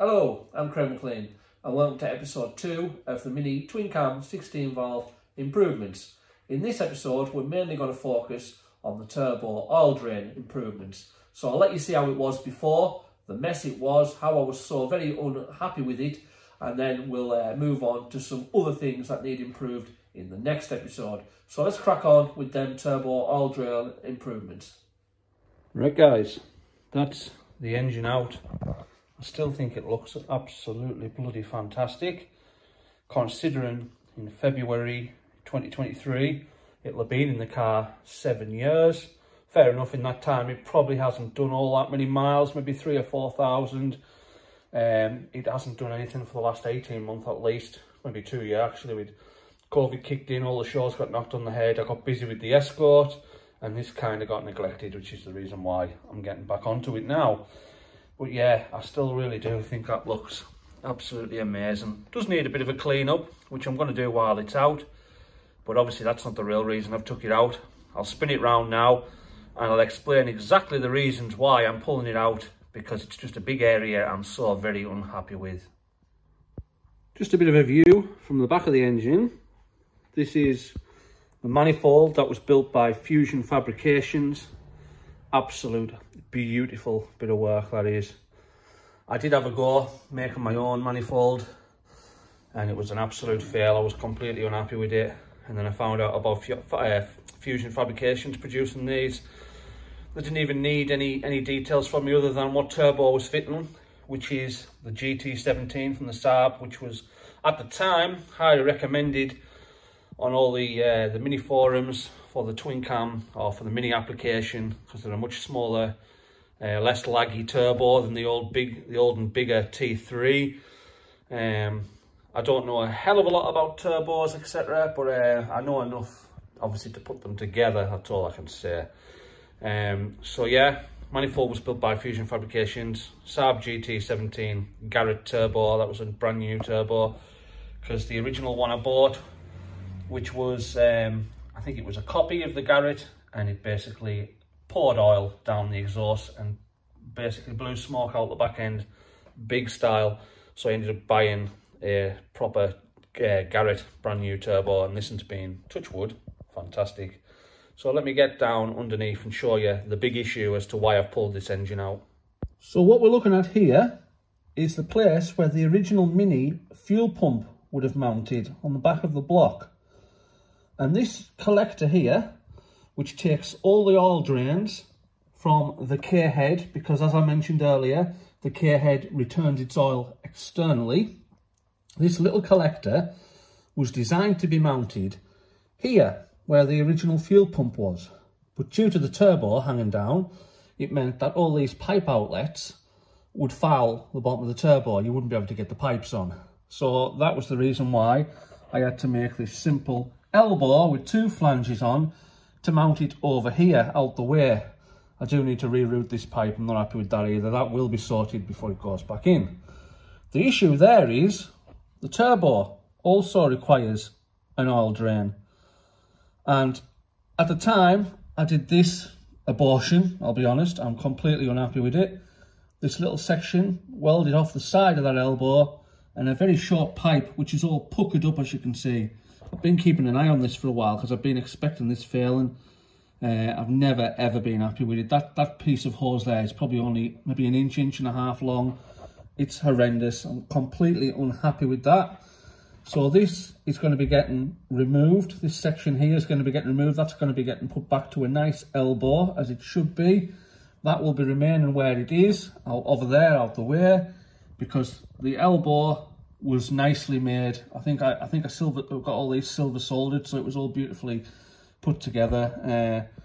Hello, I'm Craig McLean and welcome to episode 2 of the Mini Twin Cam 16 valve improvements. In this episode we're mainly going to focus on the turbo oil drain improvements. So I'll let you see how it was before, the mess it was, how I was so very unhappy with it and then we'll uh, move on to some other things that need improved in the next episode. So let's crack on with them turbo oil drain improvements. Right guys, that's the engine out. I still think it looks absolutely bloody fantastic. Considering in February 2023, it'll have been in the car seven years. Fair enough, in that time, it probably hasn't done all that many miles, maybe three or 4,000. Um, it hasn't done anything for the last 18 months at least, maybe two years actually. With COVID kicked in, all the shows got knocked on the head. I got busy with the escort and this kind of got neglected, which is the reason why I'm getting back onto it now. But yeah, I still really do think that looks absolutely amazing. Does need a bit of a clean up, which I'm going to do while it's out. But obviously that's not the real reason I've took it out. I'll spin it round now and I'll explain exactly the reasons why I'm pulling it out because it's just a big area I'm so very unhappy with. Just a bit of a view from the back of the engine. This is the manifold that was built by Fusion Fabrications. Absolute beautiful bit of work that is. I did have a go making my own manifold and it was an absolute fail. I was completely unhappy with it. And then I found out about uh, Fusion Fabrications producing these. They didn't even need any, any details from me other than what turbo was fitting, which is the GT17 from the Saab, which was at the time highly recommended on all the uh, the mini forums for the twin cam or for the mini application because they're a much smaller uh, less laggy turbo than the old big the old and bigger T3 um, I don't know a hell of a lot about turbos etc but uh, I know enough obviously to put them together. That's all I can say. Um, so yeah manifold was built by Fusion Fabrications. Saab GT17 Garrett turbo. That was a brand new turbo because the original one I bought which was, um, I think it was a copy of the Garrett, and it basically poured oil down the exhaust and basically blew smoke out the back end, big style. So I ended up buying a proper uh, Garrett brand new turbo, and this has been, touch wood, fantastic. So let me get down underneath and show you the big issue as to why I've pulled this engine out. So what we're looking at here is the place where the original Mini fuel pump would have mounted on the back of the block. And this collector here, which takes all the oil drains from the K head, because as I mentioned earlier, the K head returns its oil externally. This little collector was designed to be mounted here, where the original fuel pump was. But due to the turbo hanging down, it meant that all these pipe outlets would foul the bottom of the turbo. You wouldn't be able to get the pipes on. So that was the reason why I had to make this simple elbow with two flanges on to mount it over here out the way. I do need to reroute this pipe, I'm not happy with that either. That will be sorted before it goes back in. The issue there is the turbo also requires an oil drain. And at the time I did this abortion, I'll be honest, I'm completely unhappy with it. This little section welded off the side of that elbow and a very short pipe which is all puckered up as you can see. I've been keeping an eye on this for a while because I've been expecting this failing. Uh, I've never ever been happy with it. That that piece of hose there is probably only maybe an inch, inch and a half long. It's horrendous. I'm completely unhappy with that. So this is going to be getting removed. This section here is going to be getting removed. That's going to be getting put back to a nice elbow as it should be. That will be remaining where it is, out over there, out the way, because the elbow was nicely made. I think I, I think I silver got all these silver soldered, so it was all beautifully put together. Uh,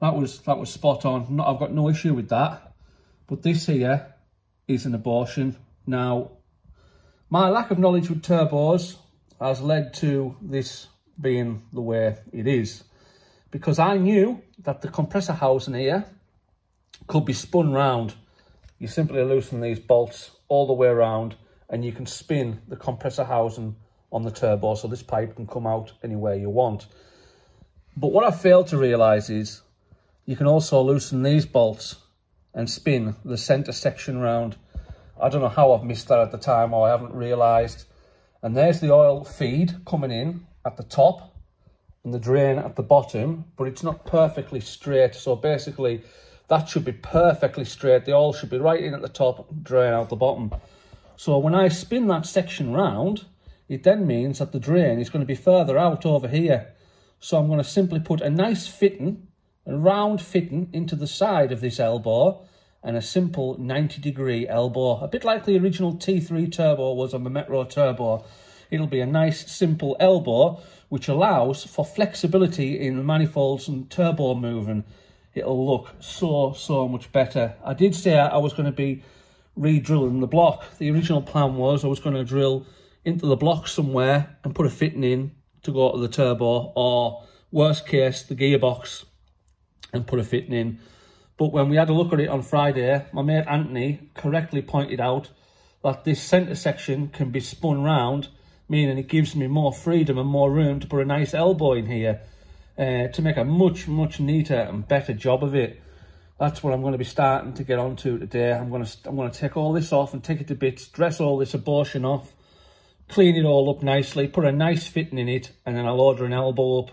that was that was spot on. Not, I've got no issue with that. But this here is an abortion. Now, my lack of knowledge with turbos has led to this being the way it is. Because I knew that the compressor housing here could be spun round. You simply loosen these bolts all the way around and you can spin the compressor housing on the turbo so this pipe can come out anywhere you want. But what I failed to realise is you can also loosen these bolts and spin the centre section round. I don't know how I've missed that at the time or I haven't realised. And there's the oil feed coming in at the top and the drain at the bottom, but it's not perfectly straight. So basically that should be perfectly straight. The oil should be right in at the top, drain out the bottom. So when I spin that section round, it then means that the drain is going to be further out over here. So I'm going to simply put a nice fitting, a round fitting into the side of this elbow and a simple 90 degree elbow, a bit like the original T3 turbo was on the Metro Turbo. It'll be a nice simple elbow which allows for flexibility in the manifolds and turbo moving. It'll look so, so much better. I did say I was going to be re-drilling the block. The original plan was I was going to drill into the block somewhere and put a fitting in to go to the turbo or worst case the gearbox and put a fitting in. But when we had a look at it on Friday, my mate Anthony correctly pointed out that this centre section can be spun round, meaning it gives me more freedom and more room to put a nice elbow in here uh, to make a much, much neater and better job of it. That's what I'm going to be starting to get onto today. I'm going to I'm going to take all this off and take it to bits, dress all this abortion off, clean it all up nicely, put a nice fitting in it, and then I'll order an elbow up.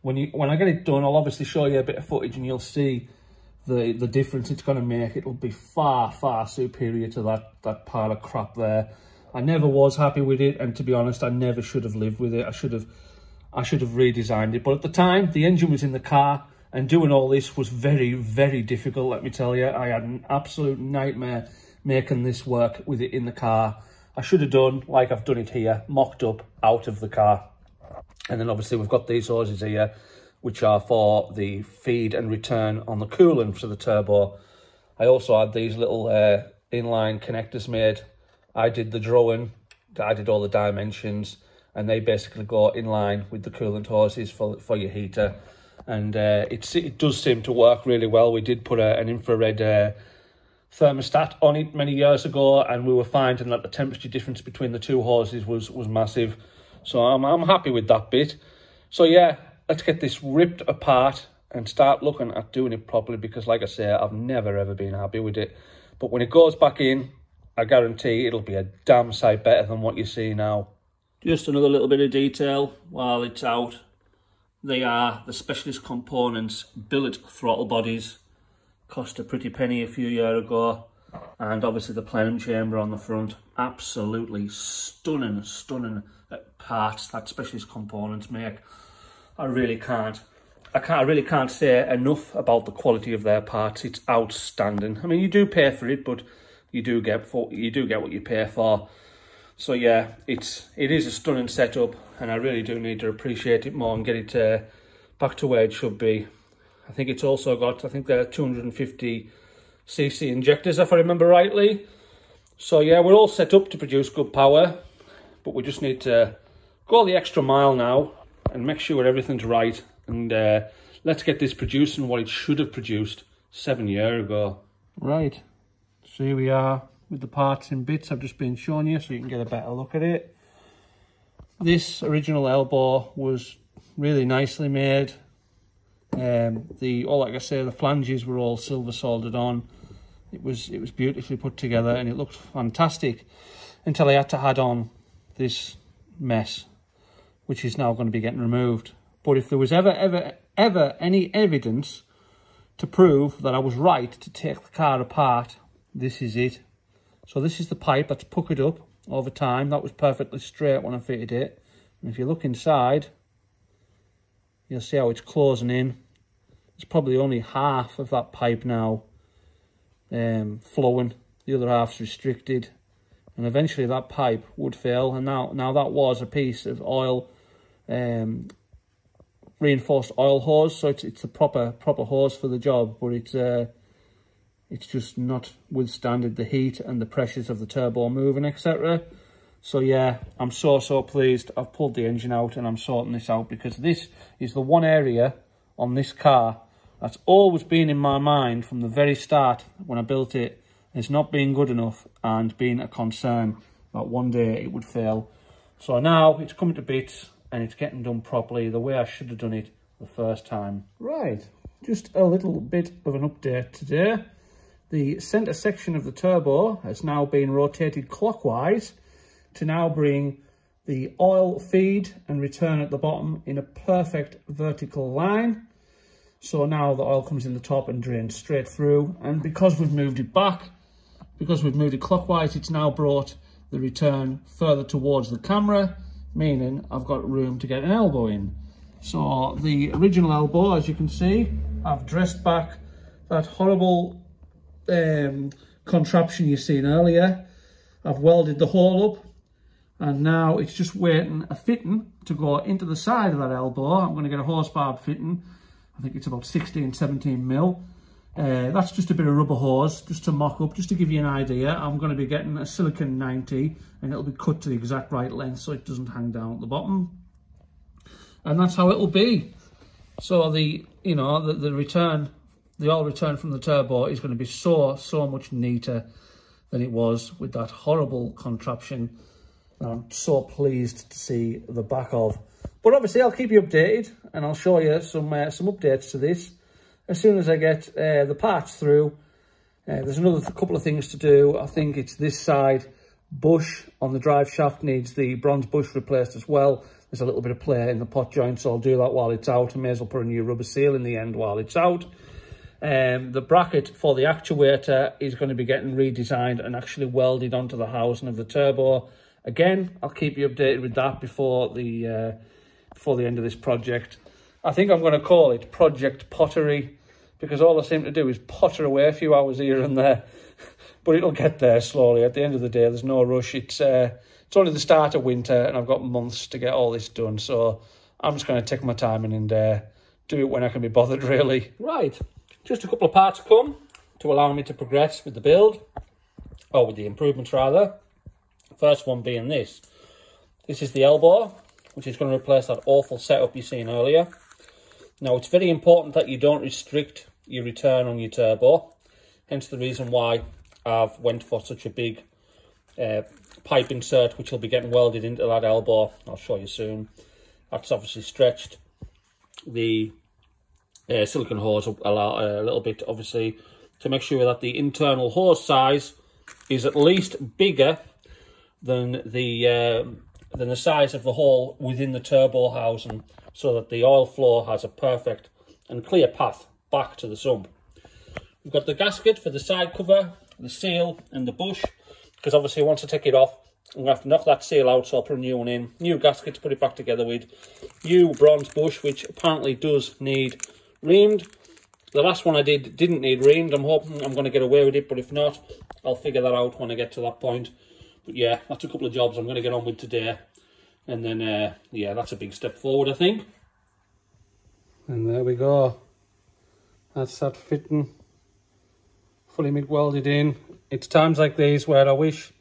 When you when I get it done, I'll obviously show you a bit of footage and you'll see the the difference it's going to make. It'll be far, far superior to that, that pile of crap there. I never was happy with it, and to be honest, I never should have lived with it. I should have I should have redesigned it. But at the time, the engine was in the car, and doing all this was very, very difficult, let me tell you. I had an absolute nightmare making this work with it in the car. I should have done, like I've done it here, mocked up out of the car. And then obviously we've got these hoses here, which are for the feed and return on the coolant for the turbo. I also had these little uh, inline connectors made. I did the drawing, I did all the dimensions, and they basically go in line with the coolant hoses for, for your heater. And uh, it, it does seem to work really well. We did put a, an infrared uh, thermostat on it many years ago and we were finding that the temperature difference between the two hoses was was massive. So i'm, I'm happy with that bit. So yeah let's get this ripped apart and start looking at doing it properly because like i say i've never ever been happy with it. But when it goes back in i guarantee it'll be a damn sight better than what you see now. Just another little bit of detail while it's out they are the specialist components billet throttle bodies cost a pretty penny a few years ago and obviously the plenum chamber on the front. Absolutely stunning stunning parts that specialist components make. I really can't i can't i really can't say enough about the quality of their parts. It's outstanding. I mean you do pay for it but you do get for you do get what you pay for so yeah it's it is a stunning setup and i really do need to appreciate it more and get it uh, back to where it should be I think it's also got, I think there are 250 cc injectors, if I remember rightly. So yeah, we're all set up to produce good power, but we just need to go the extra mile now and make sure everything's right. And uh, let's get this producing what it should have produced seven years ago. Right, so here we are with the parts in bits I've just been showing you so you can get a better look at it. This original elbow was really nicely made um, the all like I say, the flanges were all silver soldered on. It was it was beautifully put together and it looked fantastic until I had to add on this mess, which is now going to be getting removed. But if there was ever ever ever any evidence to prove that I was right to take the car apart, this is it. So this is the pipe that's puckered up over time. That was perfectly straight when I fitted it. And if you look inside, you'll see how it's closing in it's probably only half of that pipe now um, flowing. The other half's restricted. And eventually that pipe would fail. And now, now that was a piece of oil, um, reinforced oil hose. So it's, it's a proper proper hose for the job. But it's, uh, it's just not withstanding the heat and the pressures of the turbo moving, etc. So yeah, I'm so, so pleased. I've pulled the engine out and I'm sorting this out because this is the one area on this car that's always been in my mind from the very start when I built it. It's not being good enough and being a concern that one day it would fail. So now it's coming to bits and it's getting done properly the way I should have done it the first time. Right, just a little bit of an update today. The centre section of the turbo has now been rotated clockwise to now bring the oil feed and return at the bottom in a perfect vertical line. So now the oil comes in the top and drains straight through. And because we've moved it back, because we've moved it clockwise, it's now brought the return further towards the camera, meaning I've got room to get an elbow in. So the original elbow, as you can see, I've dressed back that horrible um, contraption you've seen earlier. I've welded the hole up and now it's just waiting a fitting to go into the side of that elbow. I'm going to get a hose barb fitting. I think it's about 16, 17 mil. Uh, that's just a bit of rubber hose, just to mock up, just to give you an idea. I'm going to be getting a silicon 90 and it'll be cut to the exact right length so it doesn't hang down at the bottom. And that's how it'll be. So the, you know, the, the return, the oil return from the turbo is going to be so, so much neater than it was with that horrible contraption I'm so pleased to see the back of. But obviously I'll keep you updated and I'll show you some uh, some updates to this as soon as I get uh, the parts through. Uh, there's another couple of things to do. I think it's this side bush on the drive shaft needs the bronze bush replaced as well. There's a little bit of play in the pot joint, so I'll do that while it's out. I may as well put a new rubber seal in the end while it's out. Um, the bracket for the actuator is going to be getting redesigned and actually welded onto the housing of the turbo. Again, I'll keep you updated with that before the uh, before the end of this project. I think I'm going to call it Project Pottery because all I seem to do is potter away a few hours here and there. but it'll get there slowly. At the end of the day, there's no rush. It's uh, it's only the start of winter and I've got months to get all this done. So I'm just going to take my time and uh, do it when I can be bothered, really. Right, just a couple of parts come to allow me to progress with the build, or with the improvements rather. First one being this. This is the elbow, which is going to replace that awful setup you seen earlier. Now, it's very important that you don't restrict your return on your turbo. Hence the reason why I've went for such a big uh, pipe insert, which will be getting welded into that elbow. I'll show you soon. That's obviously stretched the uh, silicon hose a, a little bit, obviously, to make sure that the internal hose size is at least bigger than the uh, than the size of the hole within the turbo housing so that the oil flow has a perfect and clear path back to the sump. We've got the gasket for the side cover, the seal and the bush because obviously once I take it off I'm going to have to knock that seal out so I'll put a new one in. New gasket to put it back together with. New bronze bush which apparently does need reamed. The last one I did didn't need reamed. I'm hoping I'm going to get away with it but if not I'll figure that out when I get to that point. But yeah, that's a couple of jobs I'm going to get on with today. And then, uh, yeah, that's a big step forward, I think. And there we go. That's that fitting. Fully MIG welded in. It's times like these where I wish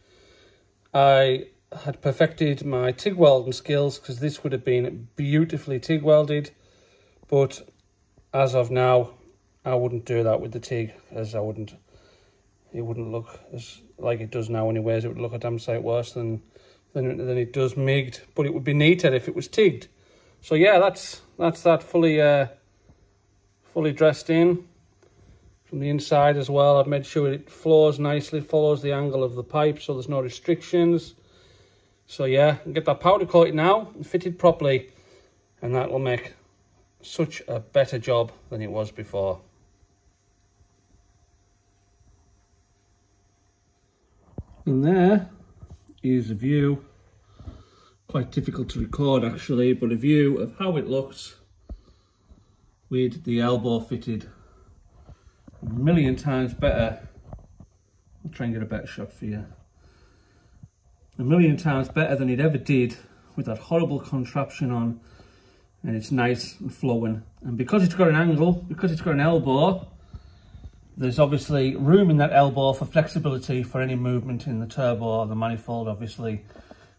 I had perfected my TIG welding skills because this would have been beautifully TIG welded. But as of now, I wouldn't do that with the TIG as I wouldn't it wouldn't look as like it does now anyways. It would look a damn sight worse than than, than it does MIG'd, but it would be neater if it was TIGGed. So yeah, that's that's that fully uh, fully dressed in from the inside as well. I've made sure it flows nicely, follows the angle of the pipe, so there's no restrictions. So yeah, get that powder coated now fitted properly, and that will make such a better job than it was before. And there is a view, quite difficult to record actually, but a view of how it looks with the elbow fitted. A million times better. I'll try and get a better shot for you. A million times better than it ever did with that horrible contraption on and it's nice and flowing. And because it's got an angle, because it's got an elbow, there's obviously room in that elbow for flexibility for any movement in the turbo or the manifold, obviously,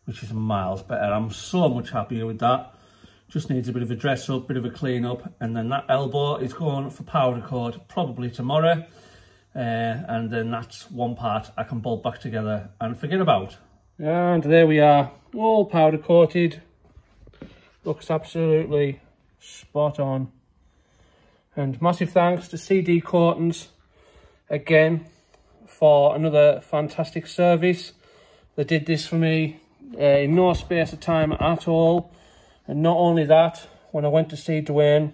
which is miles better. I'm so much happier with that. Just needs a bit of a dress up, bit of a clean up, and then that elbow is going for powder coat probably tomorrow. Uh, and then that's one part I can bolt back together and forget about. And there we are, all powder coated. Looks absolutely spot on. And massive thanks to CD Coatings again for another fantastic service. They did this for me uh, in no space of time at all. And not only that, when I went to see Dwayne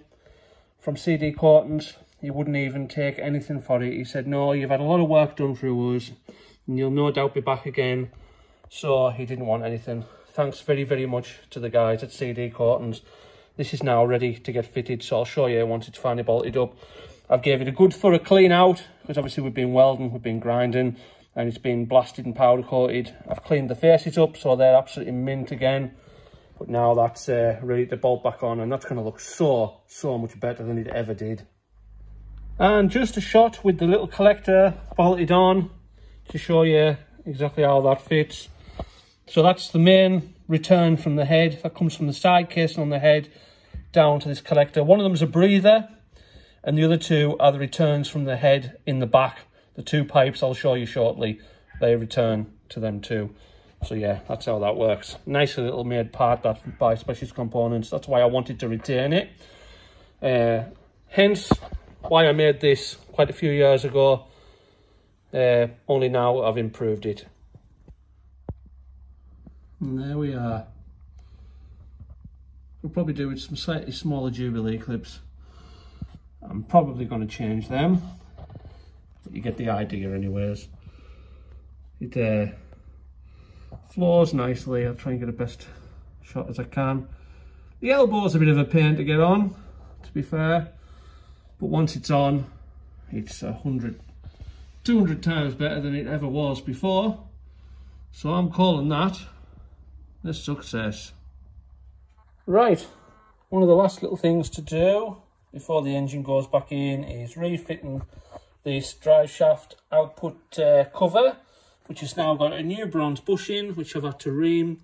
from CD Coatings, he wouldn't even take anything for it. He said, no, you've had a lot of work done through us and you'll no doubt be back again. So he didn't want anything. Thanks very, very much to the guys at CD Coatings. This is now ready to get fitted, so I'll show you once it's finally bolted up. I've gave it a good thorough clean out, because obviously we've been welding, we've been grinding, and it's been blasted and powder coated. I've cleaned the faces up, so they're absolutely mint again. But now that's uh, ready to bolt back on, and that's going to look so, so much better than it ever did. And just a shot with the little collector bolted on to show you exactly how that fits. So that's the main return from the head. That comes from the side casing on the head down to this collector. One of them is a breather and the other two are the returns from the head in the back. The two pipes I'll show you shortly, they return to them too. So yeah, that's how that works. Nice little made part that by Specialist Components. That's why I wanted to retain it. Uh, hence why I made this quite a few years ago. Uh, only now I've improved it. And there we are. We'll probably do with some slightly smaller Jubilee clips. I'm probably going to change them. But you get the idea anyways. It uh, floors nicely. I'll try and get the best shot as I can. The elbow's a bit of a pain to get on, to be fair. But once it's on, it's a hundred, 200 times better than it ever was before. So I'm calling that a success. Right, one of the last little things to do before the engine goes back in is refitting this drive shaft output uh, cover, which has now got a new bronze bushing, which I've had to ream.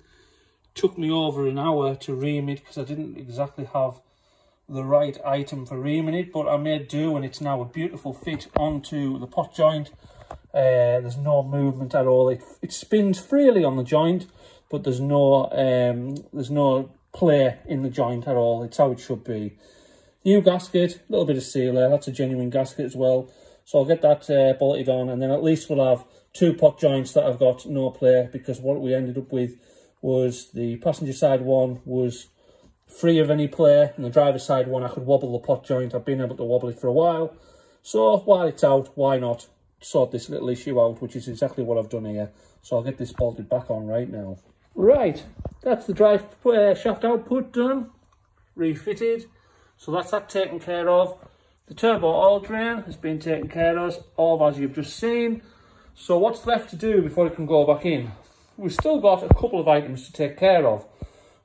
Took me over an hour to ream it because I didn't exactly have the right item for reaming it, but I made do and it's now a beautiful fit onto the pot joint. Uh, there's no movement at all. It, it spins freely on the joint, but there's no um, there's no play in the joint at all. It's how it should be. New gasket, a little bit of sealer. That's a genuine gasket as well. So I'll get that uh, bolted on, and then at least we'll have two pot joints that have got no play because what we ended up with was the passenger side one was free of any play, and the driver's side one I could wobble the pot joint. I've been able to wobble it for a while. So while it's out, why not sort this little issue out, which is exactly what I've done here. So I'll get this bolted back on right now. Right, that's the drive uh, shaft output done, refitted. So that's that taken care of. The turbo oil drain has been taken care of, as you've just seen. So what's left to do before it can go back in? We've still got a couple of items to take care of.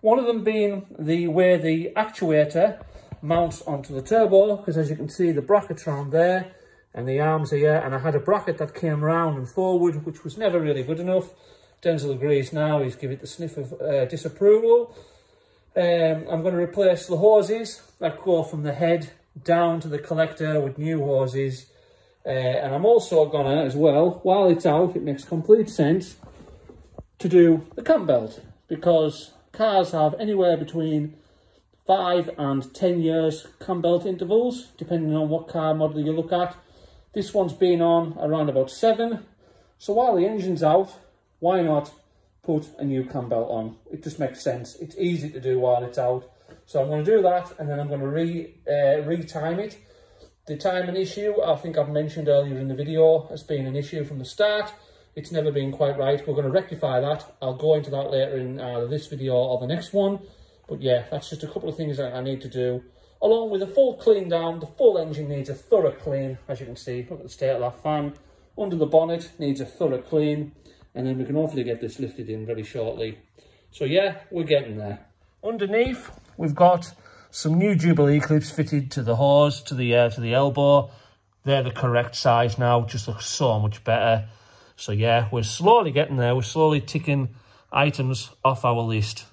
One of them being the way the actuator mounts onto the turbo, because as you can see, the bracket's around there and the arms are here. And I had a bracket that came round and forward, which was never really good enough. Denzel agrees now, he's giving it the sniff of uh, disapproval. Um, I'm going to replace the hoses that go from the head down to the collector with new hoses. Uh, and I'm also going to, as well, while it's out, it makes complete sense to do the cam belt because cars have anywhere between 5 and 10 years cam belt intervals, depending on what car model you look at. This one's been on around about 7. So while the engine's out, why not put a new cam belt on? It just makes sense. It's easy to do while it's out. So I'm going to do that and then I'm going to re uh, re-time it. The timing issue, I think I've mentioned earlier in the video, has been an issue from the start. It's never been quite right. We're going to rectify that. I'll go into that later in either this video or the next one. But yeah, that's just a couple of things that I need to do. Along with a full clean down, the full engine needs a thorough clean, as you can see. Look at the state of that fan. Under the bonnet needs a thorough clean and then we can hopefully get this lifted in very shortly. So yeah, we're getting there. Underneath, we've got some new Jubilee clips fitted to the hose, to the uh, to the elbow. They're the correct size now, just looks so much better. So yeah, we're slowly getting there. We're slowly ticking items off our list.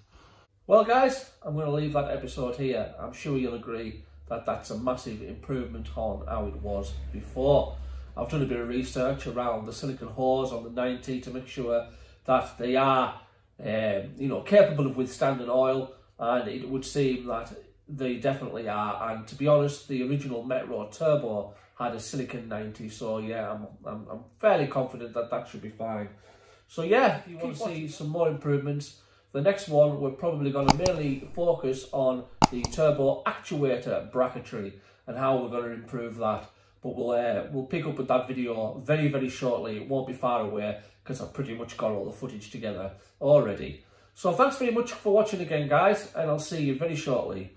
Well guys, I'm going to leave that episode here. I'm sure you'll agree that that's a massive improvement on how it was before. I've done a bit of research around the silicon hose on the 90 to make sure that they are, um, you know, capable of withstanding oil. And it would seem that they definitely are. And to be honest, the original Metro Turbo had a silicon 90, so yeah, I'm, I'm, I'm fairly confident that that should be fine. So yeah, if you want to see some more improvements, the next one we're probably going to mainly focus on the turbo actuator bracketry and how we're going to improve that. But we'll uh, we'll pick up with that video very very shortly. It won't be far away because I've pretty much got all the footage together already. So thanks very much for watching again, guys, and I'll see you very shortly.